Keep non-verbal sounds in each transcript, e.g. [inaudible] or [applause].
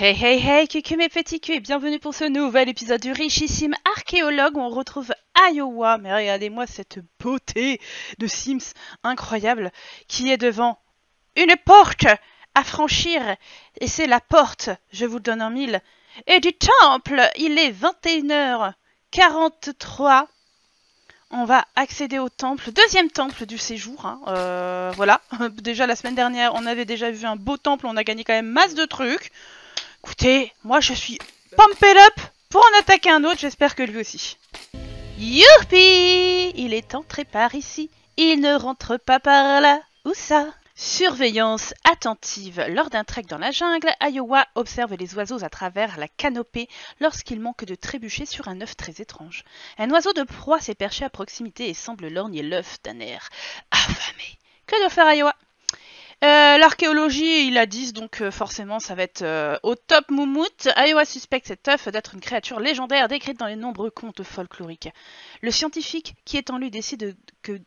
Hey hey hey, coucou mes petits culs et bienvenue pour ce nouvel épisode du richissime archéologue où on retrouve Iowa. Mais regardez-moi cette beauté de Sims incroyable qui est devant une porte à franchir. Et c'est la porte, je vous donne en mille. Et du temple, il est 21h43. On va accéder au temple, deuxième temple du séjour. hein. Euh, voilà, [laughs] déjà la semaine dernière, on avait déjà vu un beau temple, on a gagné quand même masse de trucs. Écoutez, moi je suis pumped up pour en attaquer un autre, j'espère que lui aussi. Youpi Il est entré par ici, il ne rentre pas par là. Où ça? Surveillance attentive. Lors d'un trek dans la jungle, Iowa observe les oiseaux à travers la canopée lorsqu'il manque de trébucher sur un œuf très étrange. Un oiseau de proie s'est perché à proximité et semble lorgner l'œuf d'un air affamé. Que doit faire Iowa? L'archéologie, il a 10, donc euh, forcément ça va être euh, au top moumoute. Iowa suspecte cet œuf d'être une créature légendaire décrite dans les nombreux contes folkloriques. Le scientifique qui est en lui décide que,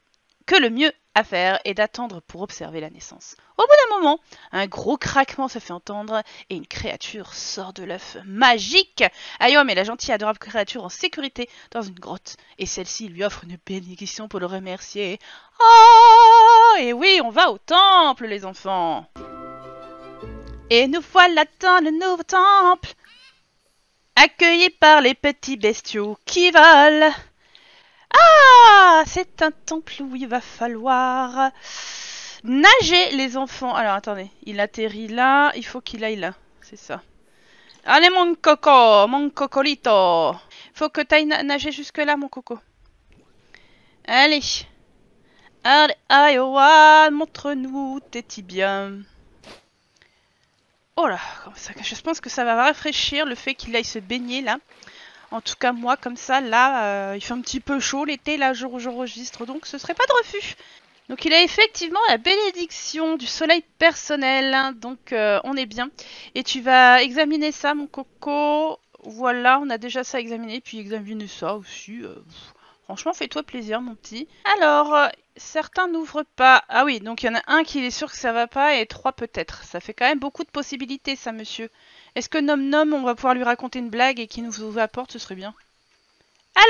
que le mieux à faire est d'attendre pour observer la naissance. Au bout d'un moment, un gros craquement se fait entendre et une créature sort de l'œuf magique. Iowa met la gentille adorable créature en sécurité dans une grotte et celle-ci lui offre une bénédiction pour le remercier. Oh Et oui, on va au temple, les enfants Et nous voilà dans le nouveau temple Accueillis par les petits bestiaux qui volent Ah C'est un temple où il va falloir nager, les enfants Alors, attendez, il atterrit là, il faut qu'il aille là, c'est ça. Allez, mon coco, mon cocolito Faut que t'ailles na- nager jusque là, mon coco. Allez Allez, Iowa, montre-nous tes tibias. Oh là, ça, je pense que ça va rafraîchir le fait qu'il aille se baigner là. En tout cas, moi, comme ça, là, euh, il fait un petit peu chaud l'été, là, jour où j'enregistre, donc ce serait pas de refus. Donc il a effectivement la bénédiction du soleil personnel, hein, donc euh, on est bien. Et tu vas examiner ça, mon coco. Voilà, on a déjà ça examiné, puis examiner ça aussi. euh, Franchement, fais-toi plaisir, mon petit. Alors, certains n'ouvrent pas. Ah oui, donc il y en a un qui est sûr que ça va pas et trois peut-être. Ça fait quand même beaucoup de possibilités, ça, monsieur. Est-ce que Nom Nom, on va pouvoir lui raconter une blague et qu'il nous ouvre la porte, ce serait bien.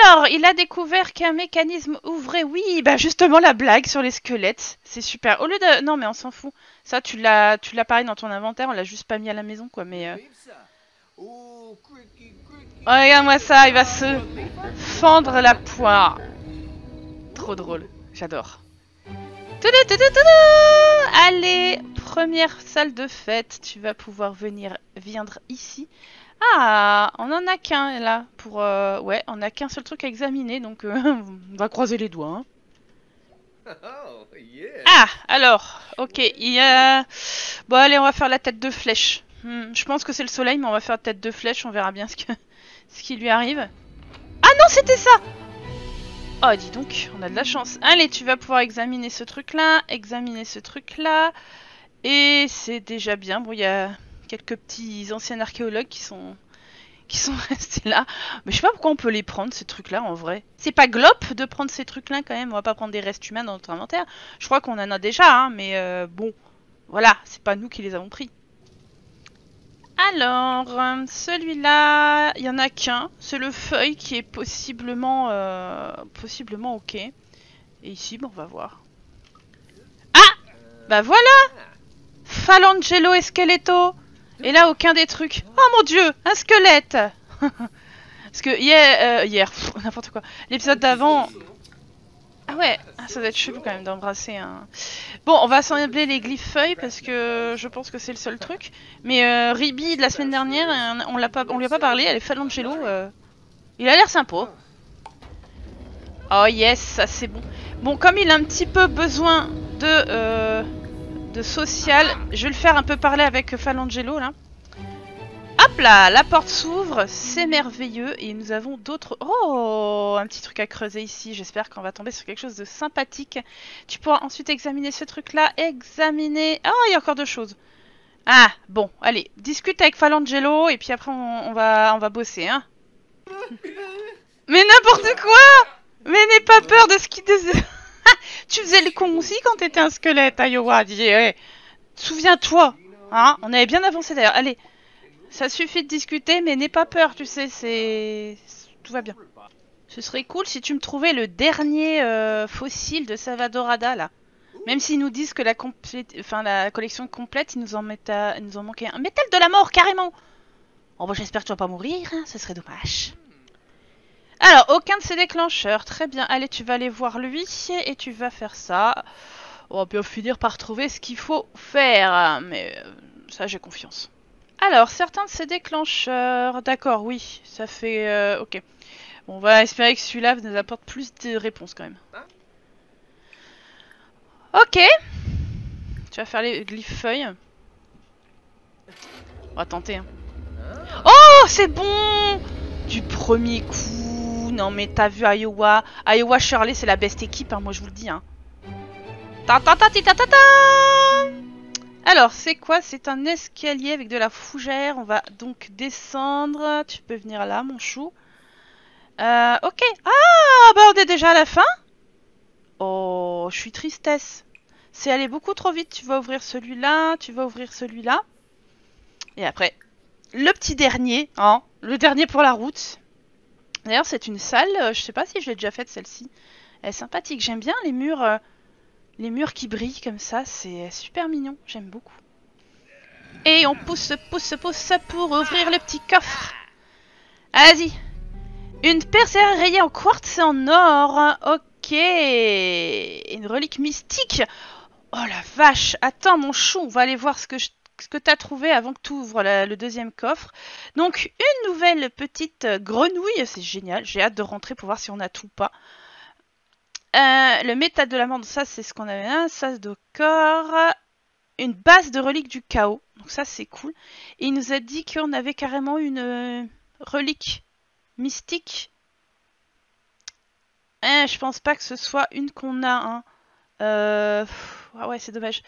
Alors, il a découvert qu'un mécanisme ouvrait. Oui, bah justement la blague sur les squelettes, c'est super. Au lieu de, non mais on s'en fout. Ça, tu l'as, tu l'as pareil dans ton inventaire. On l'a juste pas mis à la maison, quoi. Mais euh, oh, regarde-moi ça, il va se fendre la poire. Trop drôle, j'adore. Allez, première salle de fête, tu vas pouvoir venir viendre ici. Ah, on en a qu'un là pour euh, ouais, on a qu'un seul truc à examiner donc euh, [laughs] on va croiser les doigts. hein. Oh, yeah. Ah, alors, ok, il y a bon allez, on va faire la tête de flèche. Hmm, je pense que c'est le soleil, mais on va faire la tête de flèche, on verra bien ce que ce qui lui arrive. Ah non, c'était ça. Oh, dis donc, on a de la chance. Allez, tu vas pouvoir examiner ce truc-là, examiner ce truc-là. Et c'est déjà bien. Bon, il y a quelques petits anciens archéologues qui sont qui sont [laughs] restés là. Mais je sais pas pourquoi on peut les prendre ces trucs-là en vrai. C'est pas glop de prendre ces trucs-là quand même. On va pas prendre des restes humains dans notre inventaire. Je crois qu'on en a déjà, hein, mais euh, bon, voilà, c'est pas nous qui les avons pris. Alors, euh, celui-là, il y en a qu'un. C'est le feuille qui est possiblement, euh, possiblement ok. Et ici, bon, on va voir. Ah Bah voilà Falangelo et Skeletto Et là, aucun des trucs. Oh mon dieu Un squelette [laughs] Parce que hier... euh, hier, [laughs] n'importe quoi. L'épisode d'avant... Ah ouais, ah, ça doit être chelou quand même d'embrasser un... Bon, on va assembler les glyphes feuilles parce que je pense que c'est le seul truc. Mais euh, Ribi de la semaine dernière, euh, on l'a lui a pas parlé, elle est Falangelo. euh, Il a l'air sympa. Oh yes, ça c'est bon. Bon, comme il a un petit peu besoin de, de social, je vais le faire un peu parler avec Falangelo là. Hop là, la porte s'ouvre, c'est merveilleux et nous avons d'autres... Oh, un petit truc à creuser ici, j'espère qu'on va tomber sur quelque chose de sympathique. Tu pourras ensuite examiner ce truc là, examiner... Oh, il y a encore deux choses. Ah, bon, allez, discute avec Falangelo et puis après on, va, on va bosser, hein. Mais n'importe quoi Mais n'aie pas peur de ce qui... [laughs] tu faisais le con aussi quand t'étais un squelette, Iowa, dis, ouais. Souviens-toi, hein On avait bien avancé d'ailleurs, allez. Ça suffit de discuter, mais n'aie pas peur, tu sais, c'est... Tout va bien. Ce serait cool si tu me trouvais le dernier euh, fossile de Salvadorada, là. Même s'ils nous disent que la, collection complète, ils nous en, à... manquait un. Métal de la mort, carrément Oh, bon, j'espère que tu vas pas mourir, hein, ce serait dommage. Alors, aucun de ces déclencheurs. Très bien. Allez, tu vas aller voir lui et tu vas faire ça. On va bien finir par trouver ce qu'il faut faire. Mais euh, ça, j'ai confiance. Alors, certains de ces déclencheurs... D'accord, oui. Ça fait... euh, ok. Bon, on va espérer que celui-là nous apporte plus de réponses quand même. Ok. Tu vas faire les glyphes feuilles. On va tenter. hein. Oh, c'est bon Du premier coup. Non, mais t'as vu Iowa. Iowa Shirley, c'est la best équipe, hein, moi je vous le dis. Ta ta ta ta ta ta Alors, c'est quoi? C'est un escalier avec de la fougère. On va donc descendre. Tu peux venir là, mon chou. Euh, ok. Ah, bah on est déjà à la fin Oh, je suis tristesse. C'est allé beaucoup trop vite. Tu vas ouvrir celui-là, tu vas ouvrir celui-là. Et après, le petit dernier, hein, le dernier pour la route. D'ailleurs, c'est une salle, euh, je sais pas si je l'ai déjà faite celle-ci. Elle est sympathique, j'aime bien les murs, euh, les murs qui brillent comme ça, c'est super mignon, j'aime beaucoup. Et on pousse, pousse, pousse pour ouvrir le petit coffre. Vas-y. Une percée rayée en quartz et en or. Ok. Une relique mystique. Oh la vache. Attends mon chou, on va aller voir ce que je ce que tu trouvé avant que tu ouvres le deuxième coffre. Donc, une nouvelle petite grenouille, c'est génial, j'ai hâte de rentrer pour voir si on a tout ou pas. Euh, le métal de l'amande, ça c'est ce qu'on avait, un sas de corps, une base de relique du chaos, donc ça c'est cool. Il nous a dit qu'on avait carrément une euh, relique mystique. Eh, je pense pas que ce soit une qu'on a. Hein. Euh... Ah ouais, c'est dommage.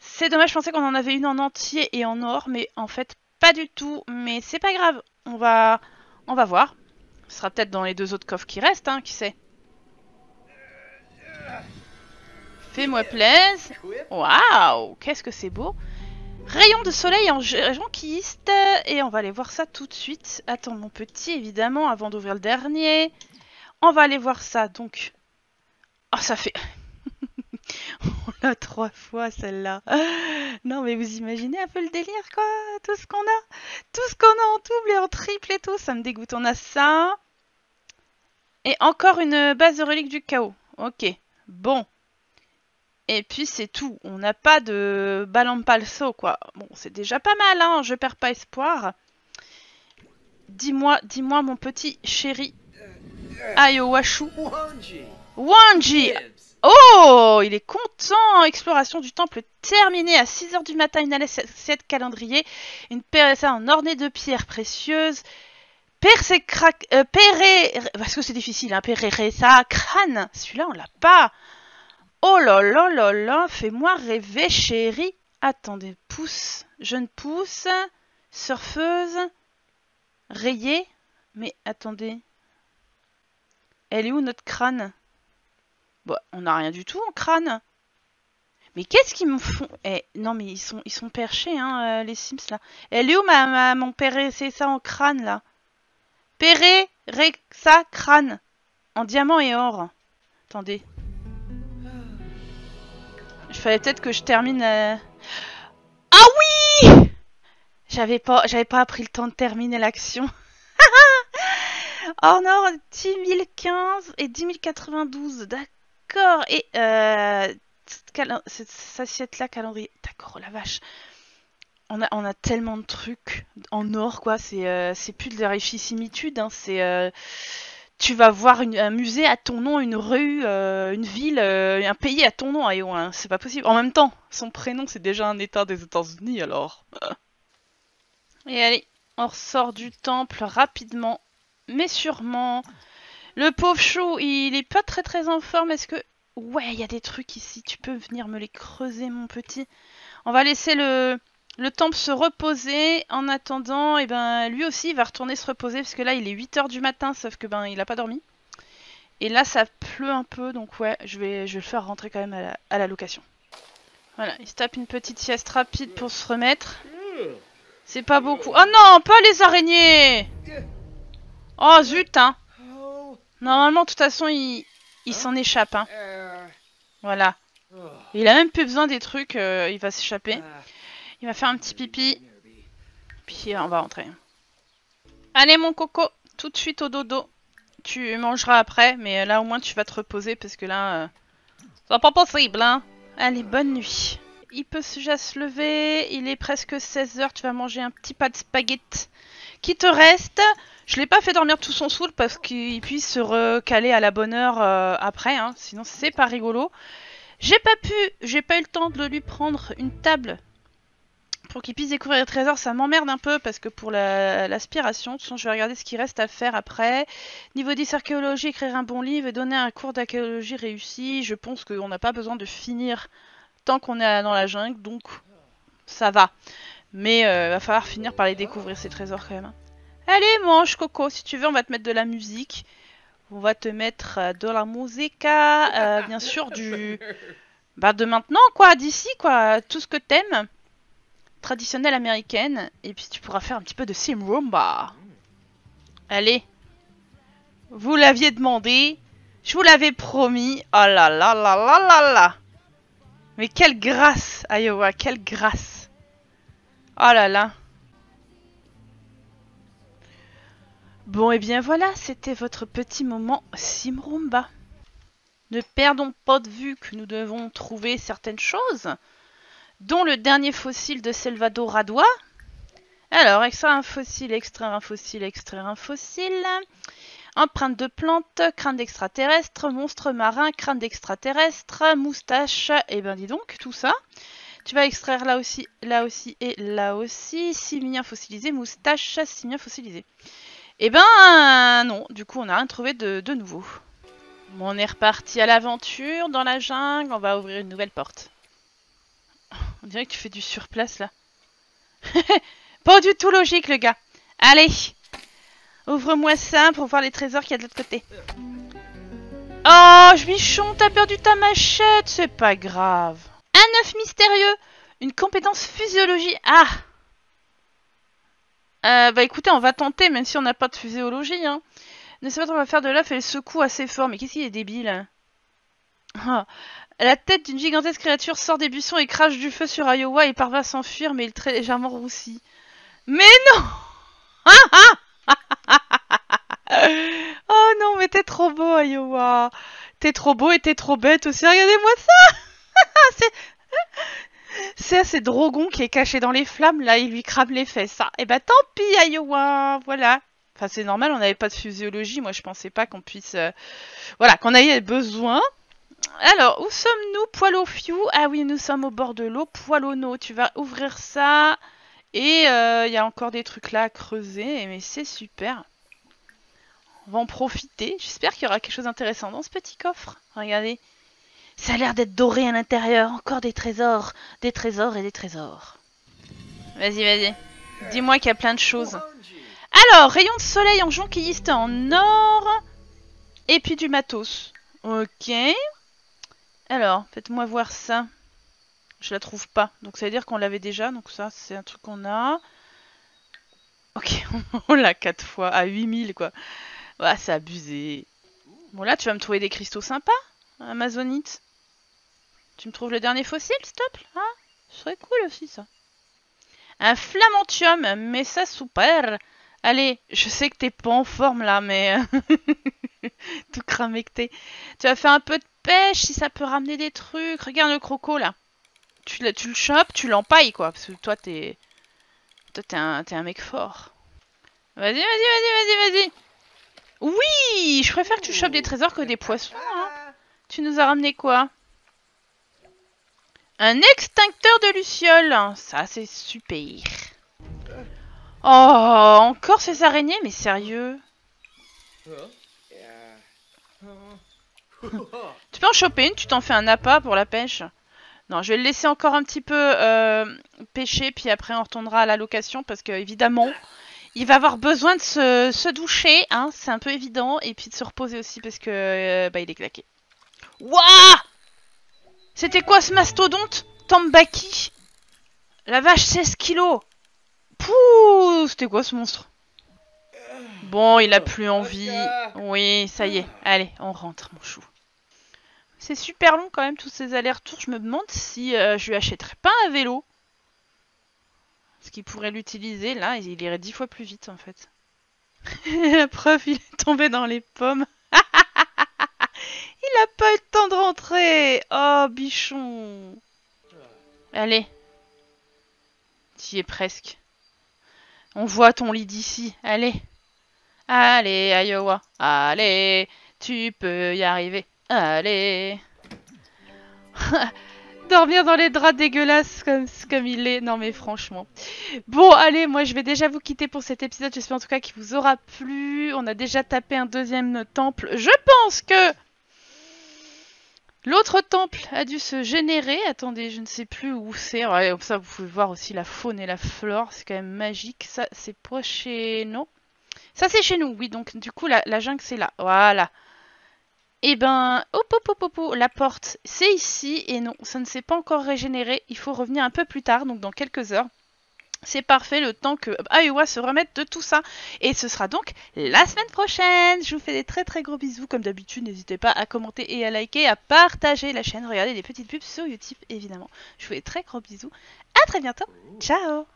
C'est dommage, je pensais qu'on en avait une en entier et en or, mais en fait pas du tout. Mais c'est pas grave, on va, on va voir. Ce sera peut-être dans les deux autres coffres qui restent, hein, qui sait. Fais-moi plaise. Waouh, qu'est-ce que c'est beau. Rayon de soleil en jonquiste. Et on va aller voir ça tout de suite. Attends, mon petit, évidemment, avant d'ouvrir le dernier. On va aller voir ça, donc. Oh, ça fait... [laughs] On l'a trois fois celle-là. Non mais vous imaginez un peu le délire quoi Tout ce qu'on a Tout ce qu'on a en double et en triple et tout, ça me dégoûte. On a ça. Et encore une base de relique du chaos. Ok. Bon. Et puis c'est tout. On n'a pas de balampalso quoi. Bon, c'est déjà pas mal hein, je perds pas espoir. Dis-moi, dis-moi mon petit chéri. Ayowashu. Wanji. Oh, il est content Exploration du temple terminée à 6h du matin, une assiette calendrier, une PSA en ornée de pierres précieuses, Percé crac... Euh. Parce que c'est difficile, hein, Péréresa crâne Celui-là, on l'a pas Oh là là fais-moi rêver, chérie Attendez, pouce, jeune pouce, surfeuse, rayée, mais attendez... Elle est où notre crâne? Bon, on n'a rien du tout en crâne. Mais qu'est-ce qu'ils me font? Eh, non mais ils sont ils sont perchés hein, euh, les Sims là. Elle est où ma, mon péré? C'est ça en crâne là Péré Rexa crâne en diamant et or. Attendez. Il fallait peut-être que je termine. euh, Ah oui J'avais pas j'avais pas pris le temps de terminer l'action. [laughs] non, 10 015 et 10 092, d'accord. Et euh, cette, assiette-là, calendrier. D'accord, oh la vache. On a, on a tellement de trucs en or, quoi. C'est euh, plus de la richissimitude. Hein. C'est. euh, tu vas voir un musée à ton nom, une rue, euh, une ville, euh, un pays à ton nom, Ayo, hein. C'est pas possible. En même temps, son prénom, c'est déjà un état des États-Unis, alors. Et allez, on ressort du temple rapidement, mais sûrement. Le pauvre chou, il est pas très très en forme. Est-ce que. Ouais, il y a des trucs ici. Tu peux venir me les creuser, mon petit. On va laisser le, le temple se reposer. En attendant, et ben, lui aussi, il va retourner se reposer. Parce que là, il est 8h du matin, sauf que ben, il a pas dormi. Et là, ça pleut un peu. Donc, ouais, je vais, je le faire rentrer quand même à la, location. Voilà, il se tape une petite sieste rapide pour se remettre. C'est pas beaucoup. Oh non, pas les araignées Oh zut, hein. Normalement, de toute façon, il, s'en échappe, hein. Voilà. Il a même plus besoin des trucs, euh, il va s'échapper. Il va faire un petit pipi, puis euh, on va rentrer. Allez mon coco, tout de suite au dodo. Tu mangeras après, mais là au moins tu vas te reposer parce que là, euh, c'est pas possible, hein. Allez, bonne nuit. Il peut déjà se lever, il est presque 16h, tu vas manger un petit pas de spaghetti qui te reste. Je l'ai pas fait dormir tout son saoul parce qu'il puisse se recaler à la bonne heure euh, après, hein, sinon c'est pas rigolo. J'ai pas pu, j'ai pas eu le temps de lui prendre une table pour qu'il puisse découvrir les trésors. Ça m'emmerde un peu parce que pour la- l'aspiration, sinon je vais regarder ce qu'il reste à faire après. Niveau 10 archéologie, écrire un bon livre et donner un cours d'archéologie réussi. Je pense qu'on n'a pas besoin de finir tant qu'on est dans la jungle, donc ça va. Mais euh, va falloir finir par les découvrir ces trésors quand même. hein. Allez, mange Coco, si tu veux, on va te mettre de la musique. On va te mettre euh, de la musique, euh, bien sûr, du. Bah, de maintenant, quoi, d'ici, quoi, tout ce que t'aimes. Traditionnelle américaine. Et puis tu pourras faire un petit peu de Simrumba. Allez. Vous l'aviez demandé. Je vous l'avais promis. Oh là là là là là là. Mais quelle grâce, Iowa, quelle grâce. Oh là là. Bon, et bien voilà, c'était votre petit moment Simrumba. Ne perdons pas de vue que nous devons trouver certaines choses, dont le dernier fossile de Selvado Radois. Alors, extraire un fossile, extraire un fossile, extraire un fossile. Empreinte de plante, crâne d'extraterrestre, monstre marin, crâne d'extraterrestre, moustache, et ben dis donc, tout ça. Tu vas extraire là aussi, là aussi et là aussi. Simien fossilisé, moustache, simien fossilisé. Eh ben non, du coup on n'a rien trouvé de, de nouveau. Bon, on est reparti à l'aventure dans la jungle, on va ouvrir une nouvelle porte. On dirait que tu fais du surplace là. [laughs] Pas du tout logique le gars. Allez, ouvre-moi ça pour voir les trésors qu'il y a de l'autre côté. Oh, Juichon, t'as perdu ta machette, c'est pas grave. Un œuf mystérieux, une compétence physiologie. Ah euh, bah écoutez, on va tenter, même si on n'a pas de physiologie. Hein. Ne sais pas, on va faire de l'œuf et le secoue assez fort. Mais qu'est-ce qu'il est débile Ah. La tête d'une gigantesque créature sort des buissons et crache du feu sur Iowa et parvient à s'enfuir, mais il est très légèrement roussi. Mais non [laughs] Oh non, mais t'es trop beau, Iowa T'es trop beau et t'es trop bête aussi. Regardez-moi ça [laughs] C'est... C'est Drogon qui est caché dans les flammes, là, il lui crame les fesses. ça. Et bah tant pis, Iowa, voilà. Enfin, c'est normal, on n'avait pas de physiologie, moi je pensais pas qu'on puisse... euh, Voilà, qu'on ait besoin. Alors, où sommes-nous Poilo Fiu Ah oui, nous sommes au bord de l'eau. Poilono, tu vas ouvrir ça. Et euh, il y a encore des trucs là à creuser, mais c'est super. On va en profiter. J'espère qu'il y aura quelque chose d'intéressant dans ce petit coffre. Regardez. Ça a l'air d'être doré à l'intérieur. Encore des trésors. Des trésors et des trésors. Vas-y, vas-y. Dis-moi qu'il y a plein de choses. Alors, rayon de soleil en jonquilliste en or. Et puis du matos. Ok. Alors, faites-moi voir ça. Je la trouve pas. Donc ça veut dire qu'on l'avait déjà. Donc ça, c'est un truc qu'on a. Ok, [laughs] on l'a 4 fois. À 8000 quoi. Ouais, c'est abusé. Bon là, tu vas me trouver des cristaux sympas. Amazonite. Tu me trouves le dernier fossile, plaît hein? Ce serait cool aussi ça. Un flamantium, mais ça super. Allez, je sais que t'es pas en forme là, mais [laughs] [laughs] tout cramé que t'es. Tu vas faire un peu de pêche si ça peut ramener des trucs. Regarde le croco là. Tu, le- tu le chopes, tu l'empailles quoi, parce que toi t'es, toi t'es un, mec fort. Vas-y, vas-y, vas-y, vas-y, vas-y. Oui, je préfère que tu chopes des trésors que des poissons. hein. Ah, Tu nous as ramené quoi? Un extincteur de lucioles. Ça, c'est super. Oh, encore ces araignées, mais sérieux? [laughs] Tu peux en choper une, tu t'en fais un appât pour la pêche. Non, je vais le laisser encore un petit peu euh, pêcher, puis après on retournera à la location, parce que évidemment, il va avoir besoin de se, doucher, hein, c'est un peu évident, et puis de se reposer aussi, parce que euh, bah, il est claqué. Wouah! C'était quoi ce mastodonte Tambaki? La vache, 16 kilos! Pouh, c'était quoi ce monstre? Bon, il a plus envie. Oui, ça y est. Allez, on rentre, mon chou. C'est super long quand même, tous ces allers-retours. Je me demande si euh, je lui achèterais pas un vélo. Ce qu'il pourrait l'utiliser, là, il irait dix fois plus vite en fait. [laughs] La preuve, il est tombé dans les pommes. [laughs] il a pas eu le temps de rentrer. Oh, bichon. Allez. Tu es presque. On voit ton lit d'ici. Allez. Allez, Iowa. Allez. Tu peux y arriver. Allez. [laughs] Dormir dans les draps dégueulasses comme, il est. Non mais franchement. Bon, allez, moi je vais déjà vous quitter pour cet épisode. J'espère en tout cas qu'il vous aura plu. On a déjà tapé un deuxième temple. Je pense que l'autre temple a dû se générer. Attendez, je ne sais plus où c'est. Ouais, ça, vous pouvez voir aussi la faune et la flore. C'est quand même magique. Ça, c'est nous. Ça, c'est chez nous. Oui, donc du coup, la, jungle, c'est là. Voilà. Eh ben, hop, hop, hop, hop, la porte, c'est ici. Et non, ça ne s'est pas encore régénéré. Il faut revenir un peu plus tard, donc dans quelques heures. C'est parfait le temps que Iowa se remette de tout ça. Et ce sera donc la semaine prochaine. Je vous fais des très très gros bisous. Comme d'habitude, n'hésitez pas à commenter et à liker, à partager la chaîne. Regardez les petites pubs sur YouTube, évidemment. Je vous fais très gros bisous. À très bientôt. Ciao